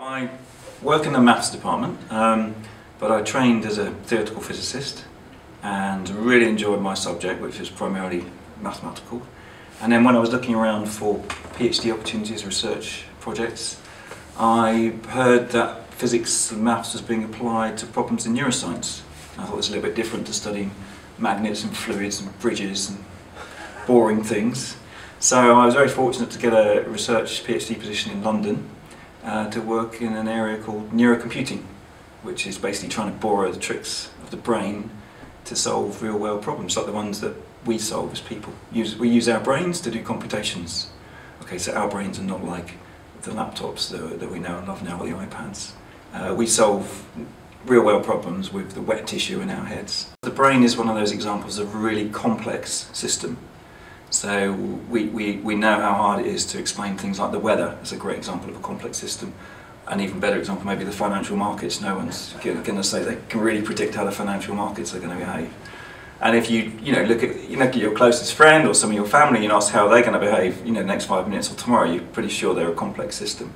I work in the maths department, um, but I trained as a theoretical physicist and really enjoyed my subject, which is primarily mathematical. And then when I was looking around for PhD opportunities, research projects, I heard that physics and maths was being applied to problems in neuroscience. I thought it was a little bit different to studying magnets and fluids and bridges and boring things. So I was very fortunate to get a research PhD position in London uh, to work in an area called neurocomputing, which is basically trying to borrow the tricks of the brain to solve real world problems, like the ones that we solve as people. Use, we use our brains to do computations. Okay, so our brains are not like the laptops that, that we know and love now, or the iPads. Uh, we solve real world problems with the wet tissue in our heads. The brain is one of those examples of a really complex system. So we, we, we know how hard it is to explain things like the weather as a great example of a complex system. An even better example, maybe the financial markets. No one's going to say they can really predict how the financial markets are going to behave. And if you, you know, look at, you know, your closest friend or some of your family and ask how they're going to behave, you know, the next five minutes or tomorrow, you're pretty sure they're a complex system.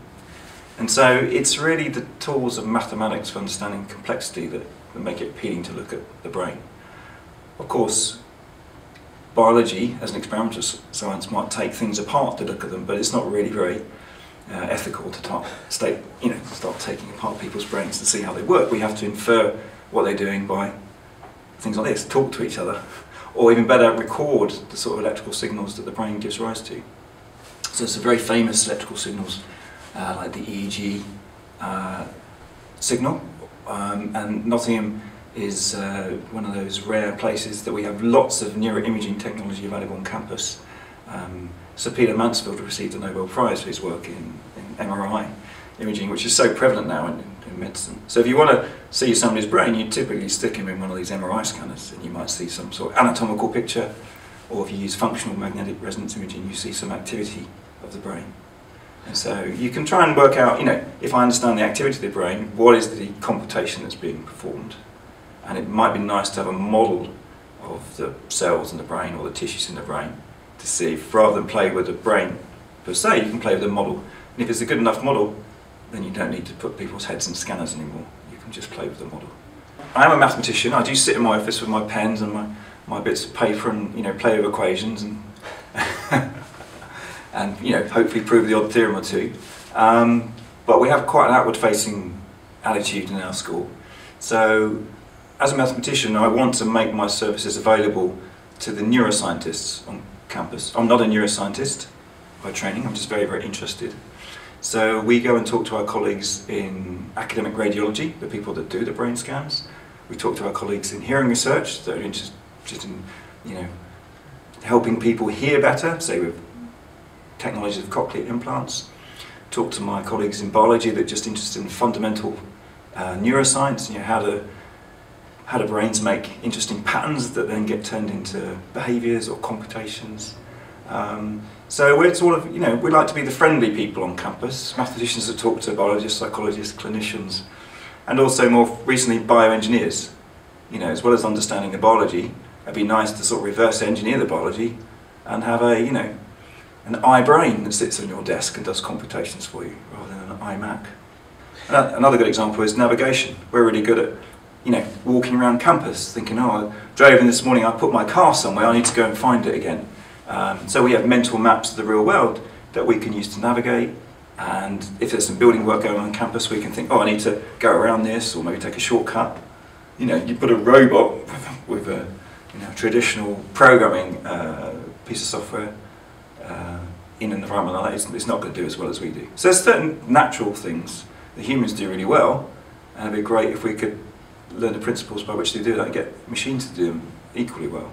And so it's really the tools of mathematics for understanding complexity that, that make it appealing to look at the brain. Of course, biology, as an experimental science, might take things apart to look at them, but it's not really very uh, ethical to talk, you know, start taking apart people's brains to see how they work. We have to infer what they're doing by things like this, talk to each other, or even better, record the sort of electrical signals that the brain gives rise to. So it's a very famous electrical signals, uh, like the EEG uh, signal, um, and Nottingham is uh, one of those rare places that we have lots of neuroimaging technology available on campus. Um, Sir Peter Mansfield received a Nobel Prize for his work in, in MRI imaging, which is so prevalent now in, in, medicine. So if you want to see somebody's brain, you typically stick him in one of these MRI scanners and you might see some sort of anatomical picture, or if you use functional magnetic resonance imaging, you see some activity of the brain. And so you can try and work out, you know, if I understand the activity of the brain, what is the computation that's being performed? And it might be nice to have a model of the cells in the brain or the tissues in the brain to see if rather than play with the brain per se, you can play with the model. And if it's a good enough model, then you don't need to put people's heads in scanners anymore. You can just play with the model. I am a mathematician. I do sit in my office with my pens and my, my bits of paper and you know play with equations and and you know hopefully prove the odd theorem or two. Um, but we have quite an outward-facing attitude in our school. So as a mathematician, I want to make my services available to the neuroscientists on campus. I'm not a neuroscientist by training, I'm just very, very interested. So we go and talk to our colleagues in academic radiology, the people that do the brain scans. We talk to our colleagues in hearing research that are interested in, you know, helping people hear better, say with technologies of cochlear implants. Talk to my colleagues in biology that are just interested in fundamental uh, neuroscience, you know, how to how do brains make interesting patterns that then get turned into behaviours or computations. Um, so we're sort of, you know, we like to be the friendly people on campus, mathematicians that talk to biologists, psychologists, clinicians, and also more recently bioengineers. You know, as well as understanding the biology, it'd be nice to sort of reverse engineer the biology and have a, you know, an iBrain that sits on your desk and does computations for you rather than an iMac. Another good example is navigation. We're really good at you know, walking around campus thinking, oh, I drove in this morning, I put my car somewhere, I need to go and find it again. Um, so we have mental maps of the real world that we can use to navigate. And if there's some building work going on, campus, we can think, oh, I need to go around this, or maybe take a shortcut. You know, you put a robot with a you know, traditional programming uh, piece of software uh, in an environment like that, it's not going to do as well as we do. So there's certain natural things that humans do really well, and it'd be great if we could learn the principles by which they do that and get machines to do them equally well.